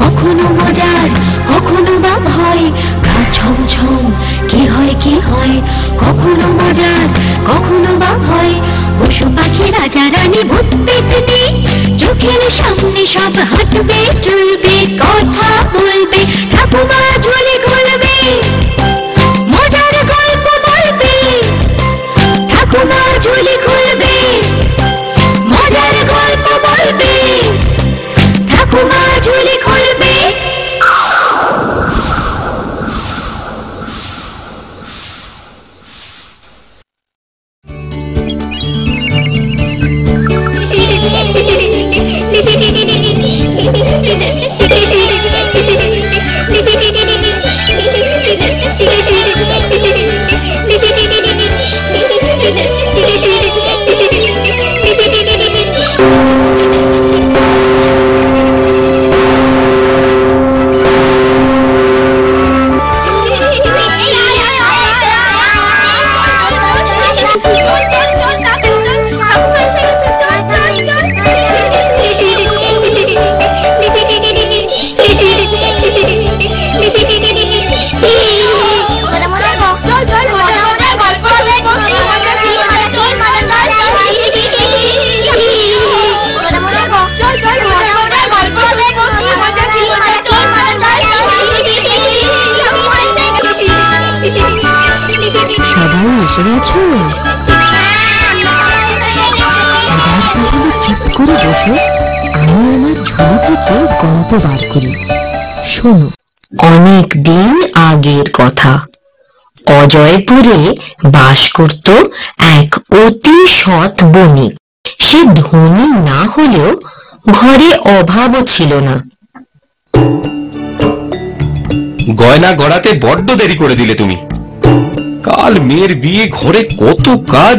কখনো মজার, কখনো বা ভয়, গা ছম কি হয় কি হয়? কখনো মজার, কখনো বা ভয়, পশু পাখি রাজা রানী ভূত পেতনি, চোখের সামনে সব হাঁটবে, চলবে। এসে গেছো চুপ করে বসো। আমি আমার ঝুলি থেকে গল্প বার করি। শোনো। অনেক দিন আগের কথা। অজয়পুরে বাস করত এক অতি সৎ বণিক। সে ধনী না হলেও ঘরে অভাবও ছিল না। গয়না গড়াতে বড্ড দেরি করে দিলে তুমি। কাল মেয়ের বিয়ে ঘরে কত কাজ?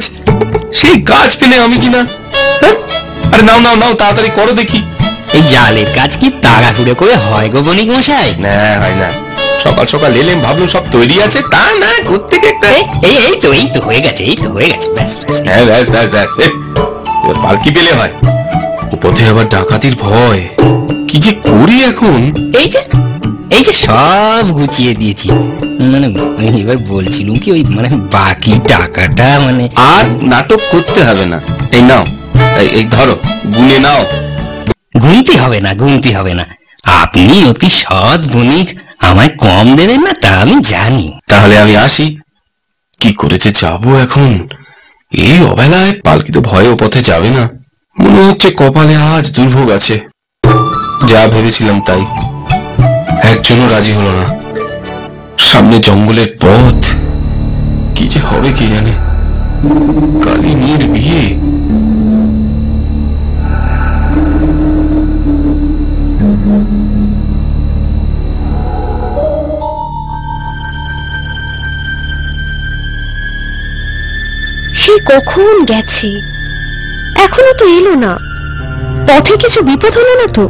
সেই কাজ পেলে আমি কিনা? হ্যাঁ? আরে নাও নাও নাও তাড়াতাড়ি করো দেখি। এই জালের কাজ কি তাড়াহুড়ো করে হয় গো বণিক মশাই? না হয় না। সকাল সকাল এলেম ভাবলাম সব তৈরি আছে তা না কোথেকে একটা এই এই তো এই তো হয়ে গেছে এই তো হয়ে গেছে ব্যাস ব্যাস। হ্যাঁ ব্যাস ব্যাস ব্যাস। এবার পালকি পেলে হয়। উপথে আবার ডাকাতির ভয়। কি যে করি এখন? এই যে এই যে সব গুছিয়ে দিয়েছি। মানে এবার বলছিলাম কি ওই মানে বাকি টাকাটা মানে আর নাটক করতে হবে না। এই নাও এই- ধরো গুনে নাও। গুনতে হবে না গুনতে হবে না। আপনি অতি সৎ বণিক আমায় কম দেবেন না তা আমি জানি। তাহলে আমি আসি। কি করেছে যাব এখন? এই অবেলায় পালকি তো ভয়ে ও পথে যাবে না। মনে হচ্ছে কপালে আজ দুর্ভোগ আছে। যা ভেবেছিলাম তাই। একজনও রাজি হলো না। সামনে জঙ্গলের পথ। কি যে হবে কি জানে? কালী মেয়ের বিয়ে। সে কখন গেছে? এখনও তো এলো না। পথে কিছু বিপদ হলো না তো?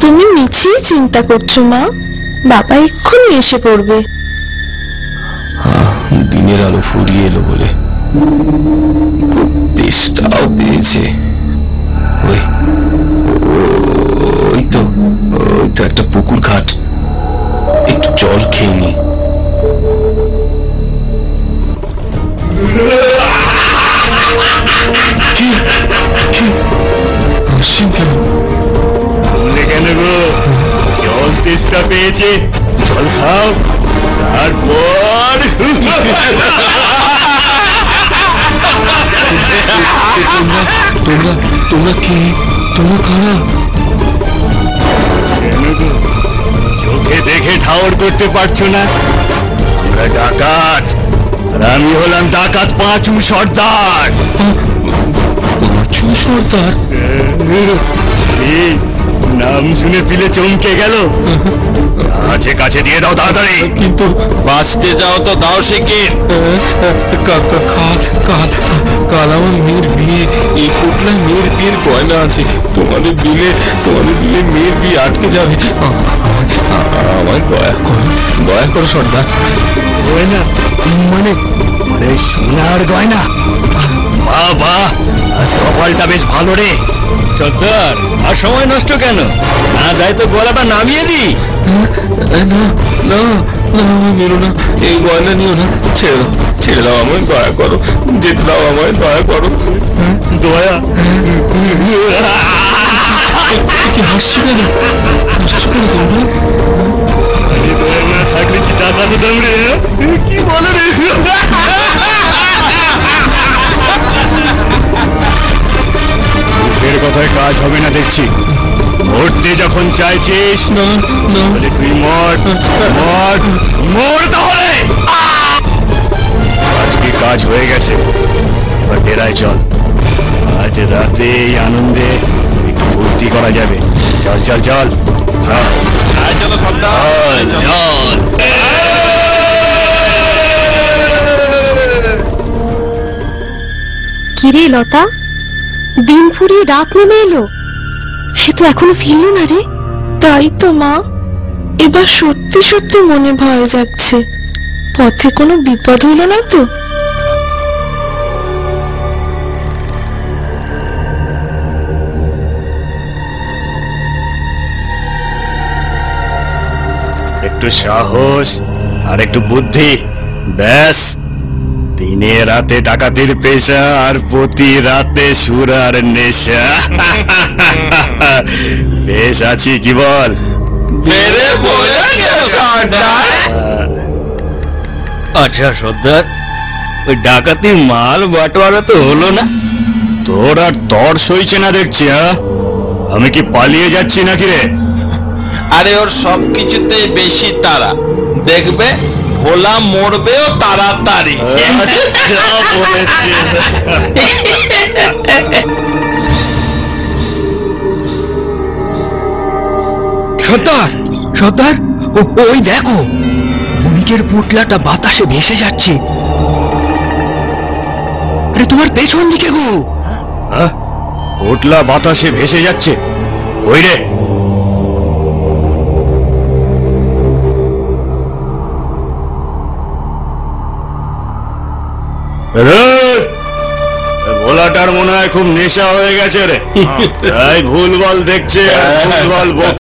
তুমি নিচেই চিন্তা করছ, মা। বাবা এক্ষুনি এসে পড়বে। দিনের আলো ফুরিয়ে এলো বলে। তেষ্টাও পেয়েছে। ওই ওই তো ওই তো একটা পুকুর ঘাট। একটু জল খেয়ে নি। কি? কি? হাসছেন কেন? কেন গো? জল তেষ্টা পেয়েছে। জল খাও তারপর তোমরা তোমরা কে? তোমরা কারা? চোখে দেখে ঠাওর করতে পারছ না? আমরা ডাকাত। আর আমি হলাম ডাকাত পাঁচু সর্দার। পাঁচু সর্দার? এই, নাম শুনে পিলে চমকে গেল। আছে কাছে দিয়ে দাও তাড়াতাড়ি। কিন্তু বাঁচতে যাও তো দাও সে কে কাল কাল কাল আমার মেয়ের বিয়ে। এই কোটলায় মেয়ের বিয়ের গয়না আছে। তোমাদের দিলে তোমাদের দিলে মেয়ের বিয়ে আটকে যাবে। আমার দয়া করো দয়া করো সর্দার। গয়না? মানে মানে সোনার গয়না? বাহ বাহ। আজ কপালটা বেশ ভালো রে। সর্দার আর সময় নষ্ট কেন? না যাই তো গলাটা নামিয়ে দি না না না মেরো না এই গয়না নিও না ছেড়ে দাও ছেড়ে দাও আমায় দয়া করো যেতে দাও আমায় দয়া করো। দয়া? কি হাসছো কেন? হাসছো কেন তোমরা? দয়া না থাকলে কি টাকা দিতাম রে? কি বলে রে? মুখের কথায় কাজ হবে না দেখছি। মরতে যখন চাইছিস না না। তুই মর মর মর তাহলে! আজকে কাজ হয়ে গেছে? এবার ডেরায় চল। আজ রাতে এই আনন্দে একটু ফুর্তি করা যাবে। চল চল চল। চল। চলো চল। চল। কিরে লতা? দিন ফুরিয়ে রাত নেমে এলো। সে তো এখনও ফিরলো না রে। তাই তো মা। এবার সত্যি সত্যি মনে ভয় যাচ্ছে। পথে কোনো বিপদ হলো না তো? একটু সাহস আর একটু বুদ্ধি। ব্যাস। দিনে রাতে ডাকাতির পেশা আর প্রতি রাতে সুরার নেশা। বেশ আছি কি বল? আচ্ছা সর্দার ওই ডাকাতির মাল বাটোয়ারা তো হলো না। তোর আর তর সইছে না দেখছি আমি কি পালিয়ে যাচ্ছি নাকি রে? আরে ওর সব কিছুতে বেশি তারা। দেখবে? ভোলা মরবেও তাড়াতাড়ি। যা বলেছিস সর্দার ওই দেখো বণিকের পুটলাটা বাতাসে ভেসে যাচ্ছে। আরে তোমার পেছন দিকে গো। পোটলা বাতাসে ভেসে যাচ্ছে। ওই রে, খুব নেশা হয়ে গেছে রে তাই ভুলভাল দেখছে আর ভুলভাল বকছে।